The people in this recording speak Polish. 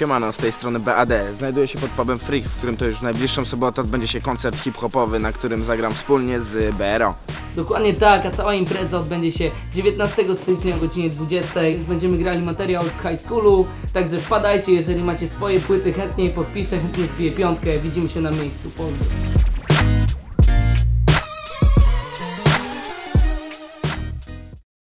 Siemano, z tej strony BAD. Znajduję się pod pubem Freak, w którym to już w najbliższą sobotę odbędzie się koncert hip-hopowy, na którym zagram wspólnie z BRO. Dokładnie tak, a cała impreza odbędzie się 19 stycznia o godzinie 20. Będziemy grali materiał z high schoolu, także wpadajcie, jeżeli macie swoje płyty, chętnie je podpiszę, chętnie wbiję piątkę. Widzimy się na miejscu. Pozdro.